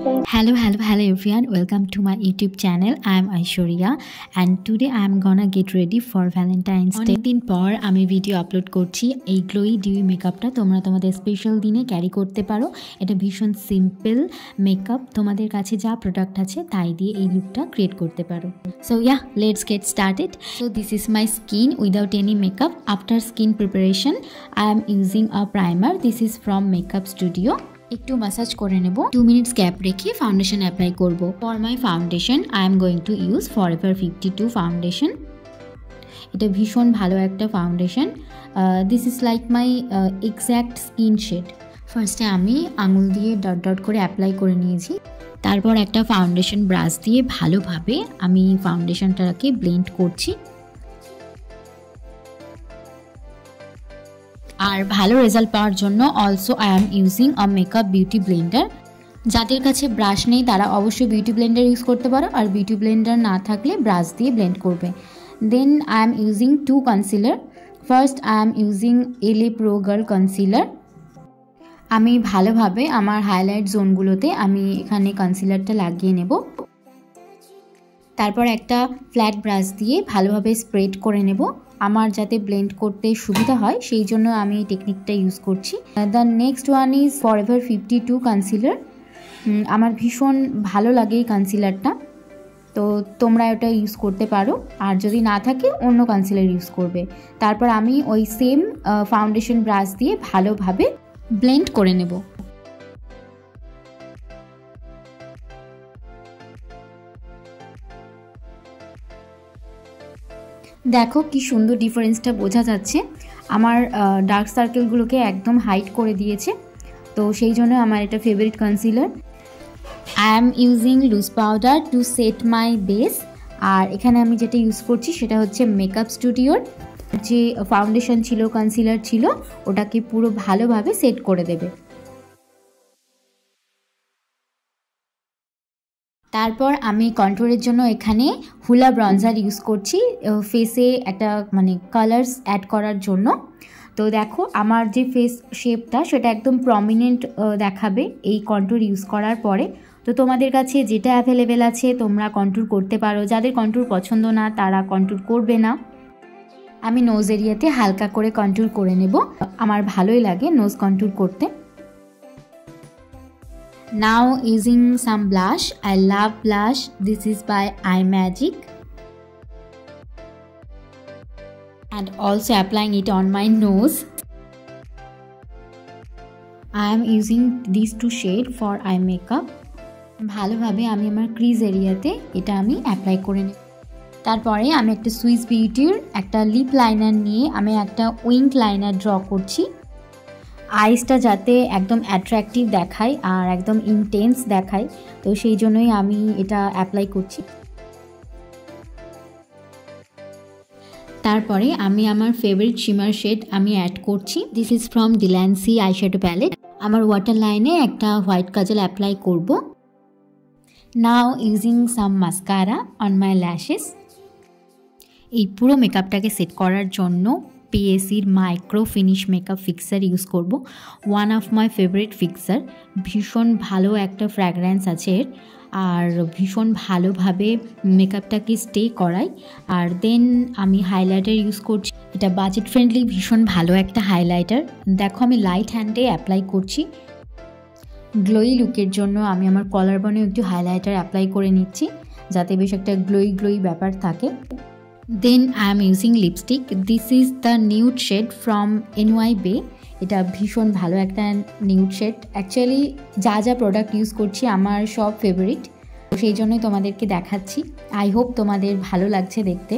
Hello, hello, hello everyone. Welcome to my YouTube channel. I am Aishwarya and today I am gonna get ready for Valentine's Day. অনেকদিন পর আমি video upload করছি। এই glowy dewy মেকআপটা তোমরা তোমাদের special দিনে ক্যারি করতে পারো। এটা ভীষণ সিম্পল মেকআপ তোমাদের কাছে যা প্রোডাক্ট আছে তাই দিয়ে এই লুকটা ক্রিয়েট করতে পারো। So yeah let's get started so this is my skin without any makeup after skin preparation I am using a primer this is from makeup studio একটু ম্যাসাজ করে নেব। টু মিনিটস গ্যাপ রেখে foundation apply করব। For my foundation I am going to use Forever fifty two foundation এটা ভীষণ ভালো একটা foundation this is like my exact skin shade ফার্স্টে আমি আঙুল দিয়ে ডট ডট করে অ্যাপ্লাই করে নিয়েছি। তারপর একটা ফাউন্ডেশন ব্রাশ দিয়ে ভালোভাবে আমি ফাউন্ডেশনটাকে ব্লেন্ড করছি। আর ভালো রেজাল্ট পাওয়ার জন্য also I am using a makeup beauty blender যাদের কাছে ব্রাশ নেই, তারা অবশ্যই বিউটি ব্লেন্ডার ইউজ করতে পারো আর বিউটি ব্লেন্ডার না থাকলে ব্রাশ দিয়ে ব্লেন্ড করবে। Then I am using two concealer first I am using LA pro girl concealer আমি ভালোভাবে আমার হাইলাইট জোনগুলোতে আমি এখানে কনসিলারটা লাগিয়ে নেব। তারপর একটা ফ্ল্যাট ব্রাশ দিয়ে ভালোভাবে স্প্রেড করে নেব। আমার যাতে ব্লেন্ড করতে সুবিধা হয়, সেই জন্য আমি এই টেকনিকটা ইউজ করছি। The next one is Forever fifty two concealer আমার ভীষণ ভালো লাগে এই কনসিলারটা তো তোমরা ওটা ইউজ করতে পারো। আর যদি না থাকে, অন্য কনসিলার ইউজ করবে। তারপর আমি ওই সেম ফাউন্ডেশন ব্রাশ দিয়ে ভালোভাবে ব্লেন্ড করে নেব। দেখো কি সুন্দর ডিফারেন্সটা বোঝা যাচ্ছে। আমার ডার্ক সার্কেলগুলোকে একদম হাইট করে দিয়েছে। তো সেই জন্য আমার এটা favourite concealer I am using loose powder to set my base আর এখানে আমি যেটা ইউজ করছি সেটা হচ্ছে মেকআপ স্টুডিওর যে ফাউন্ডেশন ছিল কনসিলার ছিল, ওটাকে পুরো ভালোভাবে সেট করে দেবে। তারপর আমি কন্ট্রোলের জন্য এখানে হুলা ব্রঞ্জার ইউজ করছি ফেসে একটা মানে কালার্স অ্যাড করার জন্য। তো দেখো, আমার যে ফেস শেপটা সেটা একদম প্রমিনেন্ট দেখাবে এই কন্ট্রোর ইউজ করার পরে। তো তোমাদের কাছে যেটা অ্যাভেলেবেল আছে, তোমরা কন্ট্রোল করতে পারো। যাদের কন্ট্রোল পছন্দ না, তারা কন্ট্রোল করবে না। আমি নোজ এরিয়াতে হালকা করে কন্ট্রোল করে নেব। আমার ভালোই লাগে নোজ কন্ট্রোল করতে। Now using some blush i love blush this is by iMagic and also applying it on my nose i am using these two shade for eye makeup ভালোভাবে আমি আমার ক্রিজ এরিয়াতে এটা আমি অ্যাপ্লাই করে নিই তারপরে আমি একটা সুইস বিউটির একটা লিপ লাইনার নিয়ে আমি একটা উইঙ্ক লাইনার ড্র করছি আইসটা যাতে একদম অ্যাট্রাকটিভ দেখায় আর একদম ইনটেন্স দেখায়, তো সেই জন্যই আমি এটা অ্যাপ্লাই করছি। তারপরে আমি আমার ফেভারিট শিমার শেড আমি অ্যাড করছি। This is from Delanci eyeshadow palette আমার ওয়াটার লাইনে একটা হোয়াইট কাজল অ্যাপ্লাই করব। Now using some mascara on my lashes এই পুরো মেকআপটাকে সেট করার জন্য পিএসির micro finish makeup fixer use করব। One of my favourite fixer ভীষণ ভালো একটা ফ্র্যাগরেন্স আছে এর। আর ভীষণ ভালোভাবে মেকআপটাকে স্টে করায় আর দেন আমি হাইলাইটার ইউজ করছি। এটা বাজেট ফ্রেন্ডলি ভীষণ ভালো একটা হাইলাইটার দেখো আমি লাইট হ্যান্ডে অ্যাপ্লাই করছি। গ্লোই লুকের জন্য আমি আমার কলার বনেও একটু হাইলাইটার অ্যাপ্লাই করে নিচ্ছি। যাতে বেশ একটা গ্লোই গ্লোই ব্যাপার থাকে। Then I am using lipstick this is the nude shade from NY bae এটা ভীষণ ভালো একটা নিউড শেড অ্যাকচুয়ালি যা যা প্রোডাক্ট ইউজ করছি, আমার সব ফেভারিট সেই জন্যই তোমাদেরকে দেখাচ্ছি। আই হোপ তোমাদের ভালো লাগছে দেখতে।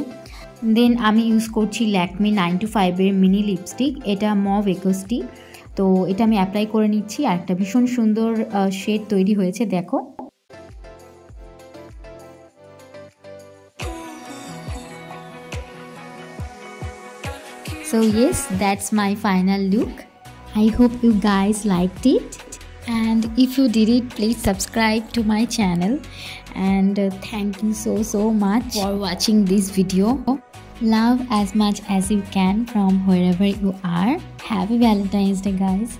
দেন আমি ইউজ করছি ল্যাকমি নাইন টু ফাইভের মিনি লিপস্টিক এটা মভ একোস্টি তো এটা আমি অ্যাপ্লাই করে নিচ্ছি। আর একটা ভীষণ সুন্দর শেড তৈরি হয়েছে, দেখো। So yes, that's my final look. I hope you guys liked it. And if you did it, please subscribe to my channel. And uh, thank you so so much for watching this video. Love as much as you can from wherever you are. Happy Valentine's Day, guys.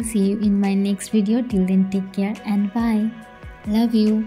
Will see you in my next video. Till then take care and bye. Love you